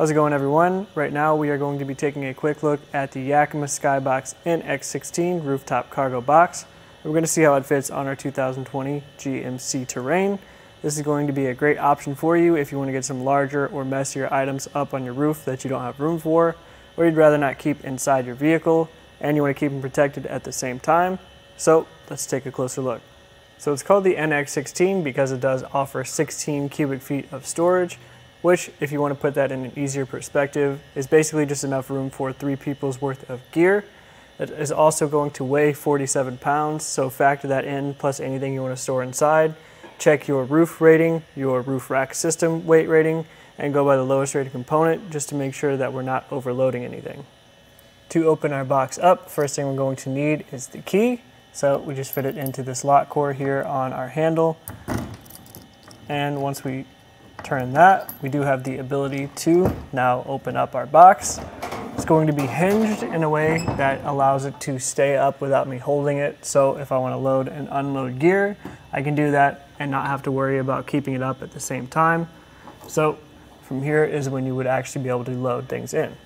How's it going everyone? Right now we are going to be taking a quick look at the Yakima Skybox NX16 rooftop cargo box. We're going to see how it fits on our 2020 GMC Terrain. This is going to be a great option for you if you want to get some larger or messier items up on your roof that you don't have room for, or you'd rather not keep inside your vehicle and you want to keep them protected at the same time. So let's take a closer look. So it's called the NX16 because it does offer 16 cubic feet of storage which, if you want to put that in an easier perspective, is basically just enough room for three people's worth of gear. It is also going to weigh 47 pounds, so factor that in plus anything you want to store inside. Check your roof rating, your roof rack system weight rating, and go by the lowest rated component just to make sure that we're not overloading anything. To open our box up, first thing we're going to need is the key. So we just fit it into this lock core here on our handle. And once we turn that, we do have the ability to now open up our box. It's going to be hinged in a way that allows it to stay up without me holding it. So if I want to load and unload gear, I can do that and not have to worry about keeping it up at the same time. So from here is when you would actually be able to load things in.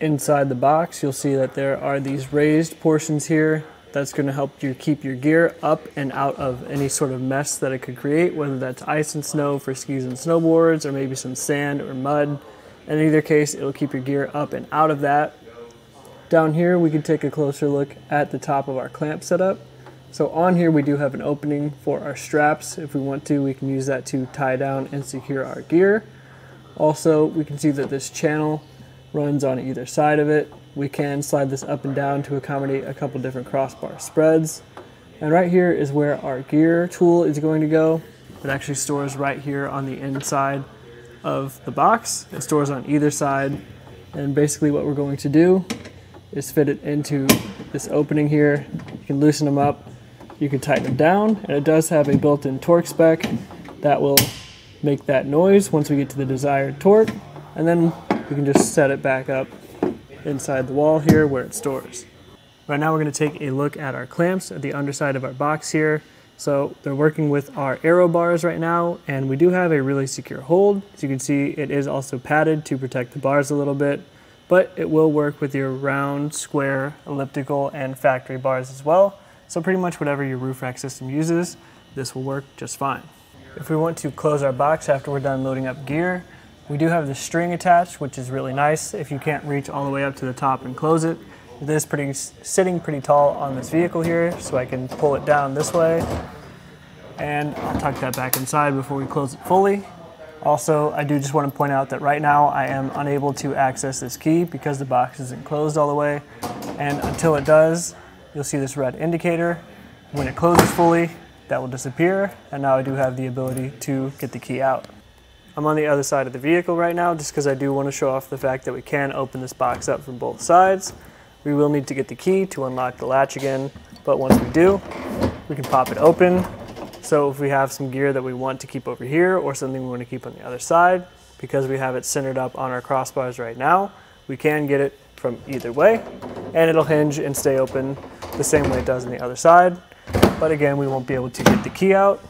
Inside the box, you'll see that there are these raised portions here that's going to help you keep your gear up and out of any sort of mess that it could create, whether that's ice and snow for skis and snowboards, or maybe some sand or mud. In either case, it'll keep your gear up and out of that. Down here, we can take a closer look at the top of our clamp setup. So on here, we do have an opening for our straps. If we want to, we can use that to tie down and secure our gear. Also, we can see that this channel runs on either side of it. We can slide this up and down to accommodate a couple different crossbar spreads. And right here is where our gear tool is going to go. It actually stores right here on the inside of the box. It stores on either side. And basically what we're going to do is fit it into this opening here. You can loosen them up, you can tighten them down, and it does have a built-in torque spec that will make that noise once we get to the desired torque. And then we can just set it back up inside the wall here where it stores. Right now we're going to take a look at our clamps at the underside of our box here. So they're working with our aero bars right now and we do have a really secure hold. As you can see it is also padded to protect the bars a little bit but it will work with your round, square, elliptical, and factory bars as well. So pretty much whatever your roof rack system uses, this will work just fine. If we want to close our box after we're done loading up gear, we do have the string attached, which is really nice if you can't reach all the way up to the top and close it. It is pretty, sitting pretty tall on this vehicle here, so I can pull it down this way. And I'll tuck that back inside before we close it fully. Also, I do just want to point out that right now I am unable to access this key because the box isn't closed all the way. And until it does, you'll see this red indicator. When it closes fully, that will disappear. And now I do have the ability to get the key out. I'm on the other side of the vehicle right now just because I do want to show off the fact that we can open this box up from both sides. We will need to get the key to unlock the latch again, but once we do, we can pop it open. So if we have some gear that we want to keep over here or something we want to keep on the other side, because we have it centered up on our crossbars right now, we can get it from either way and it'll hinge and stay open the same way it does on the other side. But again, we won't be able to get the key out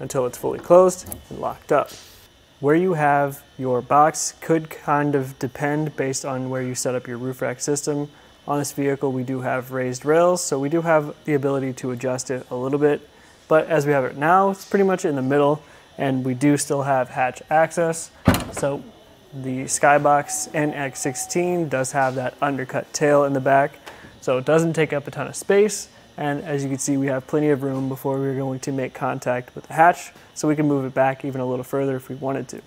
until it's fully closed and locked up. Where you have your box could kind of depend based on where you set up your roof rack system. On this vehicle, we do have raised rails, so we do have the ability to adjust it a little bit. But as we have it now, it's pretty much in the middle, and we do still have hatch access. So the Skybox NX16 does have that undercut tail in the back, so it doesn't take up a ton of space. And as you can see, we have plenty of room before we're going to make contact with the hatch, so we can move it back even a little further if we wanted to.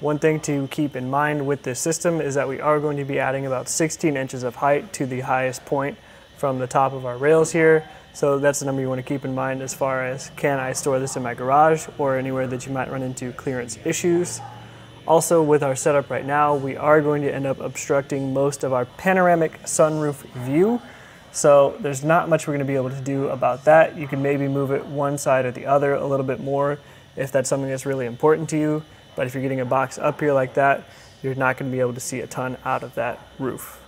One thing to keep in mind with this system is that we are going to be adding about 16 inches of height to the highest point from the top of our rails here. So that's the number you want to keep in mind as far as can I store this in my garage or anywhere that you might run into clearance issues. Also with our setup right now, we are going to end up obstructing most of our panoramic sunroof view. So there's not much we're going to be able to do about that. You can maybe move it one side or the other a little bit more if that's something that's really important to you. But if you're getting a box up here like that, you're not going to be able to see a ton out of that roof.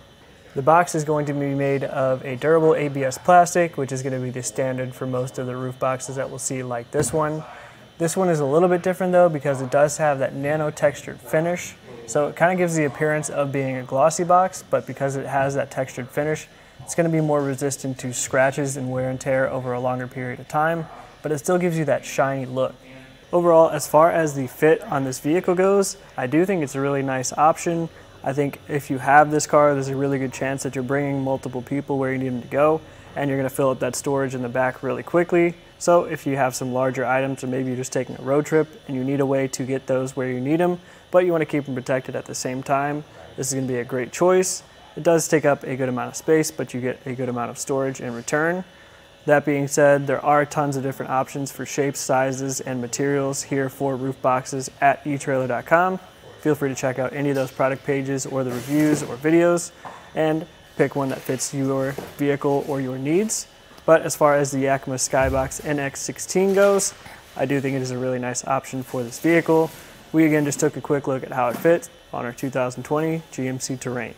The box is going to be made of a durable ABS plastic, which is going to be the standard for most of the roof boxes that we'll see like this one. This one is a little bit different though because it does have that nano textured finish. So it kind of gives the appearance of being a glossy box, but because it has that textured finish, it's going to be more resistant to scratches and wear and tear over a longer period of time, but it still gives you that shiny look. Overall, as far as the fit on this vehicle goes, I do think it's a really nice option. I think if you have this car, there's a really good chance that you're bringing multiple people where you need them to go, and you're going to fill up that storage in the back really quickly. So if you have some larger items, or maybe you're just taking a road trip and you need a way to get those where you need them, but you want to keep them protected at the same time, this is going to be a great choice. It does take up a good amount of space, but you get a good amount of storage in return. That being said, there are tons of different options for shapes, sizes, and materials here for roof boxes at eTrailer.com. Feel free to check out any of those product pages or the reviews or videos and pick one that fits your vehicle or your needs. But as far as the Yakima Skybox NX16 goes, I do think it is a really nice option for this vehicle. We again just took a quick look at how it fits on our 2020 GMC Terrain.